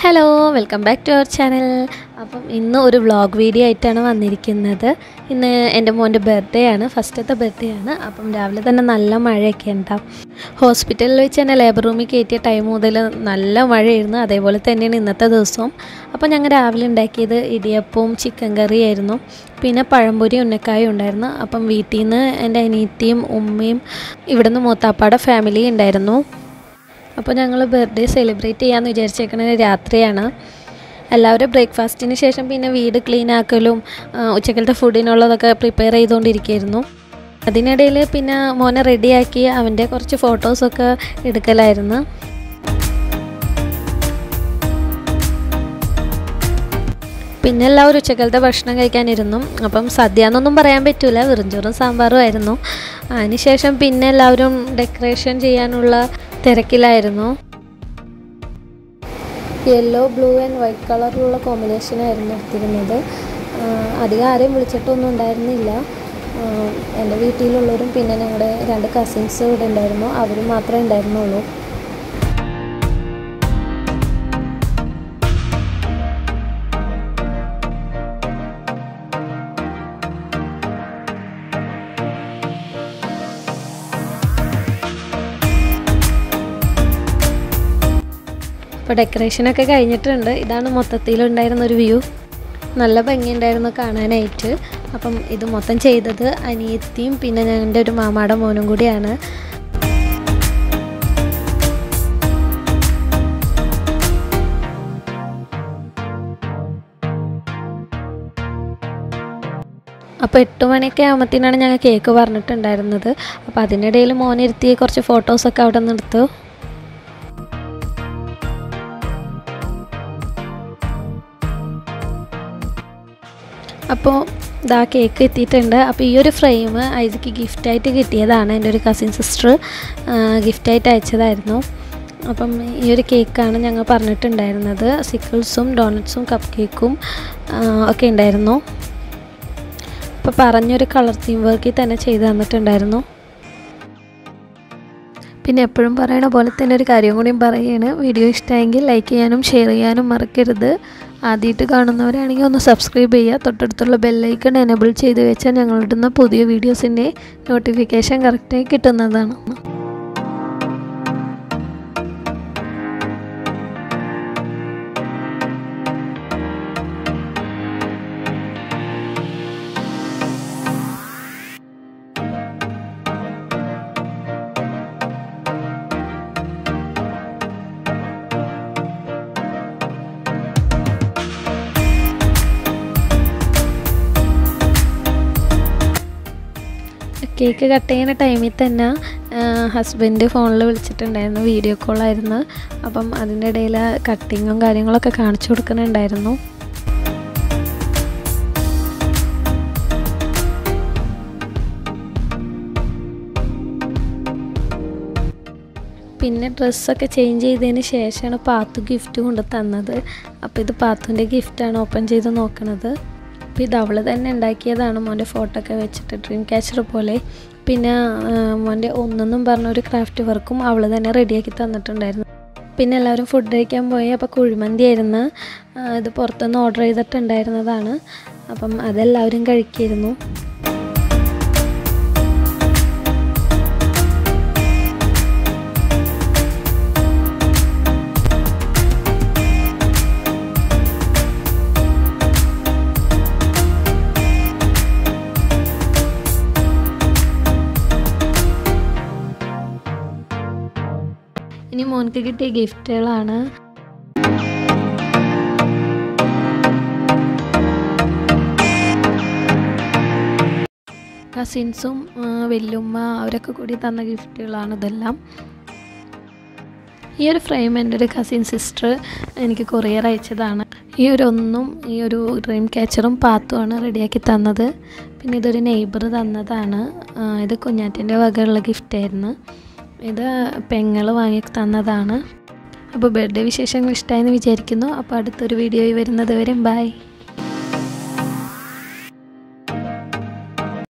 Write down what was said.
hello welcome back to our channel അപ്പം ഇന്ന് ഒരു വ്ളോഗ് വീഡിയോ ആയിട്ടാണ് വന്നിരിക്കുന്നത്. ഇന്ന് എന്റെ മോന്റെ ബർത്ത്ഡേ ആണ് ഫസ്റ്റത്തെ ബർത്ത്ഡേ ആണ്. അപ്പം രാവിലെ തന്നെ നല്ല മഴയൊക്കെ ഉണ്ടാവും. ഹോസ്പിറ്റലിൽ വെച്ച് തന്നെ ലേബർ റൂമിൽ കയറ്റിയ ടൈം മുതൽ നല്ല മഴയായിരുന്നു. അതേപോലെ തന്നെയാണ് ഇന്നത്തെ ദിവസവും. അപ്പം ഞങ്ങൾ രാവിലെ ഉണ്ടാക്കിയത് ഇടിയപ്പവും ചിക്കൻ കറിയായിരുന്നു പിന്നെ പഴംപൊരി ഉന്നക്കായും ഉണ്ടായിരുന്നു. അപ്പം വീട്ടിൽ നിന്ന് എന്റെ അനിയത്തിയും ഉമ്മയും ഇവിടുന്ന് മൂത്താപ്പാടെ ഫാമിലി ഉണ്ടായിരുന്നു. അപ്പോൾ ഞങ്ങൾ ബർത്ത്ഡേ സെലിബ്രേറ്റ് ചെയ്യാമെന്ന് വിചാരിച്ചേക്കുന്നത് രാത്രിയാണ്. എല്ലാവരും ബ്രേക്ക്ഫാസ്റ്റിന് ശേഷം പിന്നെ വീട് ക്ലീൻ ആക്കലും ഉച്ചക്കലത്തെ ഫുഡിനുള്ളതൊക്കെ പ്രിപ്പയർ ചെയ്തുകൊണ്ടിരിക്കുകയായിരുന്നു. അതിനിടയിൽ പിന്നെ മോനെ റെഡിയാക്കി അവന്റെ കുറച്ച് ഫോട്ടോസൊക്കെ എടുക്കലായിരുന്നു. പിന്നെ എല്ലാവരും ഉച്ചക്കലത്തെ ഭക്ഷണം കഴിക്കാനിരുന്നു. അപ്പം സദ്യ എന്നൊന്നും പറയാൻ പറ്റില്ല വെറുംചോറും സാമ്പാറും ആയിരുന്നു. അതിനുശേഷം പിന്നെ എല്ലാവരും ഡെക്കറേഷൻ ചെയ്യാനുള്ള തിരക്കിലായിരുന്നു. യെല്ലോ ബ്ലൂ ആൻഡ് വൈറ്റ് കളറിലുള്ള കോമ്പിനേഷനായിരുന്നു എടുത്തിരുന്നത്. അധികം ആരെയും വിളിച്ചിട്ടൊന്നും ഉണ്ടായിരുന്നില്ല. എന്റെ വീട്ടിലുള്ളവരും പിന്നെ ഞങ്ങളുടെ രണ്ട് കസിൻസ് ഇവിടെ ഉണ്ടായിരുന്നു. അവരും മാത്രമേ ഉണ്ടായിരുന്നുള്ളൂ. അപ്പോൾ ഡെക്കറേഷനൊക്കെ കഴിഞ്ഞിട്ടുണ്ട്. ഇതാണ് മൊത്തത്തിലുണ്ടായിരുന്ന ഒരു വ്യൂ നല്ല ഭംഗിയുണ്ടായിരുന്നു കാണാനായിട്ട്. അപ്പം ഇത് മൊത്തം ചെയ്തത് അനിയത്തിയും പിന്നെ ഞങ്ങളുടെ ഒരു മാമാടെ മോനും കൂടിയാണ്. അപ്പോൾ എട്ട് മണിയൊക്കെ ആകുമ്പോഴത്തേനാണ് ഞങ്ങൾ കേക്ക് പറഞ്ഞിട്ടുണ്ടായിരുന്നത്. അപ്പോൾ അതിനിടയിൽ മോനിരുത്തി കുറച്ച് ഫോട്ടോസൊക്കെ അവിടെ നിന്ന് എടുത്തു അപ്പോൾ ഇതാ കേക്ക് എത്തിയിട്ടുണ്ട്. അപ്പോൾ ഈ ഒരു ഫ്രെയിം ഐസിക്ക് ഗിഫ്റ്റായിട്ട് കിട്ടിയതാണ്. എന്റെ ഒരു കസിൻ സിസ്റ്റർ ഗിഫ്റ്റായിട്ട് അയച്ചതായിരുന്നു. അപ്പം ഈ ഒരു കേക്കാണ് ഞങ്ങൾ പറഞ്ഞിട്ടുണ്ടായിരുന്നത്. സിക്കിൾസും ഡോണറ്റ്സും കപ്പ് കേക്കും ഒക്കെ ഉണ്ടായിരുന്നു. അപ്പോൾ പറഞ്ഞൊരു കളർ തീം വർക്കിൽ തന്നെ ചെയ്ത് തന്നിട്ടുണ്ടായിരുന്നു. പിന്നെ എപ്പോഴും പറയണ പോലെ തന്നെ ഒരു കാര്യം കൂടിയും പറയുകയാണ് വീഡിയോ ഇഷ്ടമായെങ്കിൽ ലൈക്ക് ചെയ്യാനും ഷെയർ ചെയ്യാനും മറക്കരുത്. ആദ്യമായിട്ട് കാണുന്നവരാണെങ്കിൽ ഒന്ന് സബ്സ്ക്രൈബ് ചെയ്യുക. തൊട്ടടുത്തുള്ള ബെല്ലൈക്കൺ എനേബിൾ ചെയ്ത് വെച്ചാൽ ഞങ്ങളുടെ പുതിയ വീഡിയോസിന്റെ നോട്ടിഫിക്കേഷൻ കറക്റ്റായി കിട്ടുന്നതാണ്. കേക്ക് കട്ട് ചെയ്യുന്ന ടൈമിൽ തന്നെ ഹസ്ബൻഡ് ഫോണിൽ വിളിച്ചിട്ടുണ്ടായിരുന്നു വീഡിയോ കോളായിരുന്നു അപ്പം അതിന്റെ ഇടയിൽ കട്ടിങ്ങും കാര്യങ്ങളൊക്കെ കാണിച്ചു കൊടുക്കുന്നുണ്ടായിരുന്നു. പിന്നെ ഡ്രസ്സൊക്കെ ചേഞ്ച് ചെയ്തതിന് ശേഷമാണ് പാത്തു ഗിഫ്റ്റ് കൊണ്ട് തന്നത്. അപ്പോൾ ഇത് പാത്തുവിന്റെ ഗിഫ്റ്റാണ് ഓപ്പൺ ചെയ്ത് നോക്കണത്. അപ്പോൾ ഇത് അവൾ തന്നെ ഉണ്ടാക്കിയതാണ്. മോന്റെ ഫോട്ടോ ഒക്കെ വെച്ചിട്ട് ഡ്രീം ക്യാച്ചർ പോലെ. പിന്നെ മോന്റെ ഒന്നെന്നും പറഞ്ഞ ഒരു ക്രാഫ്റ്റ് വർക്കും അവൾ തന്നെ റെഡിയാക്കി തന്നിട്ടുണ്ടായിരുന്നു. പിന്നെ എല്ലാവരും ഫുഡ് കഴിക്കാൻ പോയി. അപ്പോൾ കുഴിമന്തി ആയിരുന്നു. ഇത് പുറത്തുനിന്ന് ഓർഡർ ചെയ്തിട്ടുണ്ടായിരുന്നതാണ്. അപ്പം അതെല്ലാവരും കഴിക്കിയിരുന്നു. ഇനി മോൻക്ക് കിട്ടിയ ഗിഫ്റ്റുകളാണ്. കസിൻസും വെല്ലുമ്മ അവരൊക്കെ കൂടി തന്ന ഗിഫ്റ്റുകളാണ് ഇതെല്ലാം. ഈ ഒരു ഫ്രെയിം എന്റെ ഒരു കസിൻ സിസ്റ്റർ എനിക്ക് കൊറിയർ അയച്ചതാണ്. ഈ ഒരു ഒന്നും ഈ ഒരു ഡ്രീം ക്യാച്ചറും പാത്തുമാണ് റെഡിയാക്കി തന്നത്. പിന്നെ ഇതൊരു നെയ്ബർ തന്നതാണ്. ഇത് കുഞ്ഞാറ്റിന്റെ വകയുള്ള ഗിഫ്റ്റായിരുന്നു. ഇത് പെങ്ങൾ വാങ്ങി തന്നതാണ്. അപ്പോൾ ബർത്ത്ഡേ വിശേഷങ്ങൾ ഇഷ്ടമായെന്ന് വിചാരിക്കുന്നു. അപ്പോൾ അടുത്തൊരു വീഡിയോയിൽ വരുന്നത് വരെ ബൈ